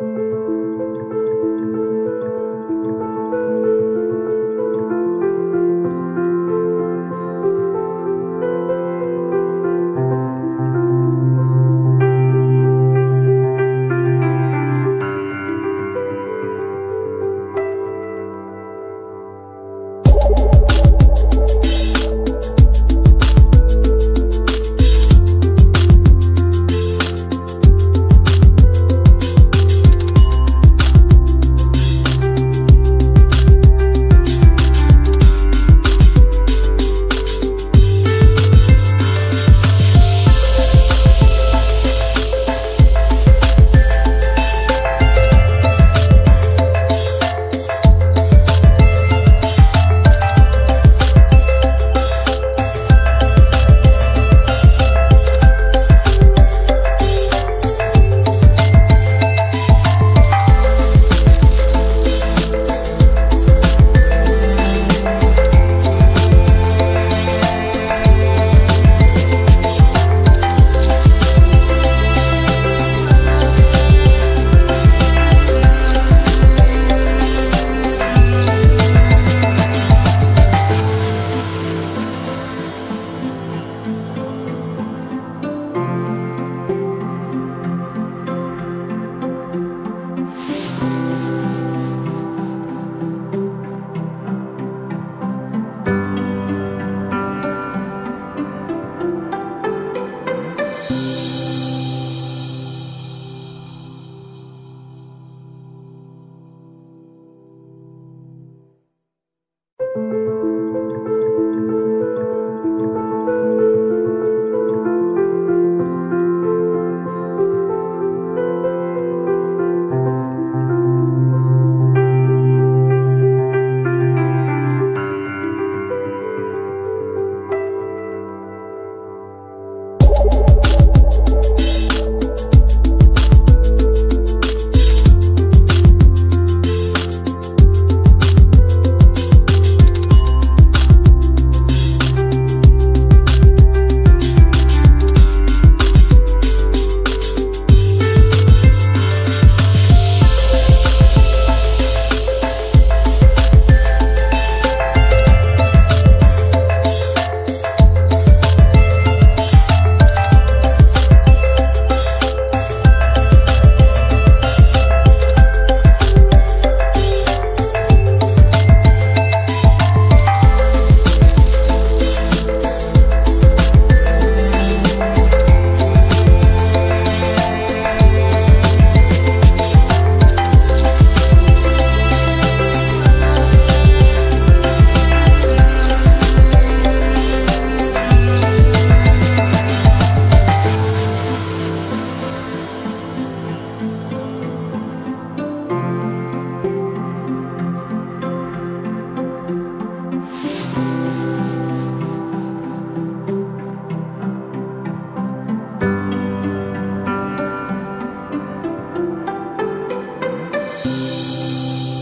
you you.